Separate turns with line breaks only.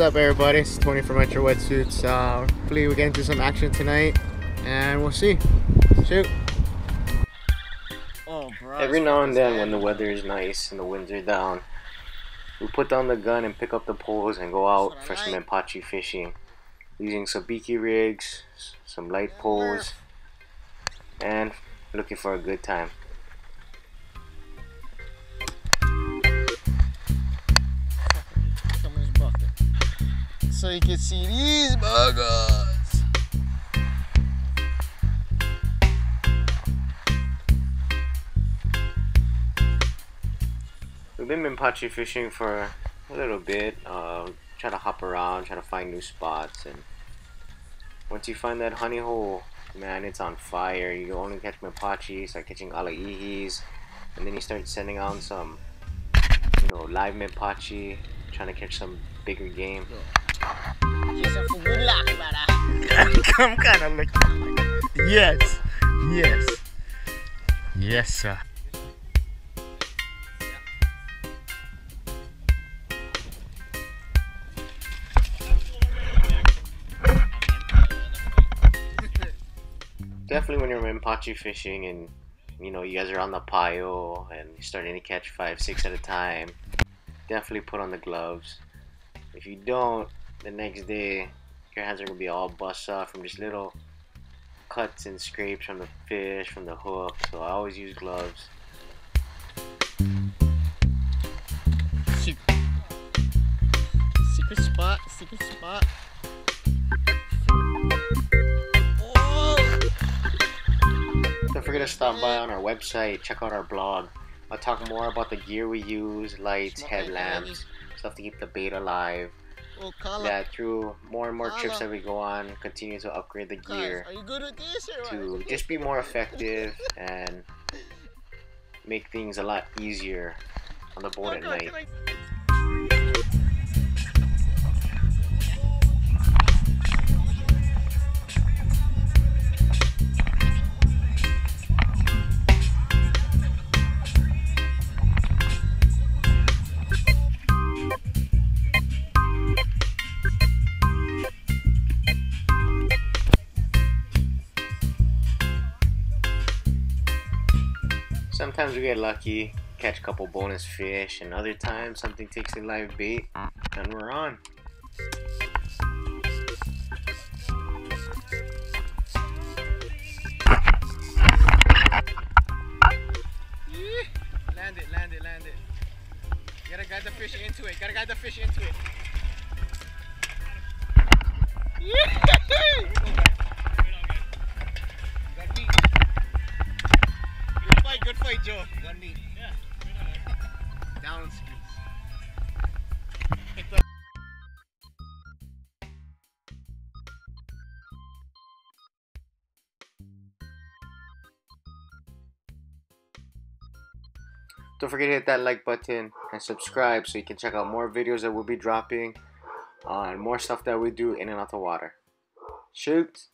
up everybody? It's Tony from Metro Wetsuits. Uh, hopefully we get into some action tonight and we'll see. Shoot.
Oh, bro.
Every now and then when the weather is nice and the winds are down, we put down the gun and pick up the poles and go out for some Menpachi fishing. Using sabiki rigs, some light poles, and looking for a good time.
So you can see these buggers.
We've been Menpachi fishing for a little bit, uh, try to hop around, try to find new spots, and once you find that honey hole, man, it's on fire. You only catch Menpachi, start catching alaihis, and then you start sending on some, you know, live Menpachi, trying to catch some bigger game.
Good luck, brother.
I'm kind of looking. Yes, yes, yes, sir.
Definitely when you're Menpachi fishing and you know you guys are on the pile and you're starting to catch five, six at a time, definitely put on the gloves. If you don't, the next day your hands are gonna be all bust off from just little cuts and scrapes from the fish, from the hook. So I always use gloves.
Secret spot, secret spot.
Don't forget to stop by on our website, check out our blog. I'll talk more about the gear we use, lights, headlamps, stuff to keep the bait alive.
Carla.
That through more and more trips that we go on, continue to upgrade the
Guys,
gear
Are you good with this or
to
what?
just be more effective and make things a lot easier on the boat at night. Sometimes we get lucky, catch a couple bonus fish, and other times something takes the live bait, and we're on.
Land it, land it, land it. You gotta guide the fish into it. Gotta guide the fish into it.
Don't forget to hit that like button and subscribe so you can check out more videos that we'll be dropping on more stuff that we do in and out the water. Shoot!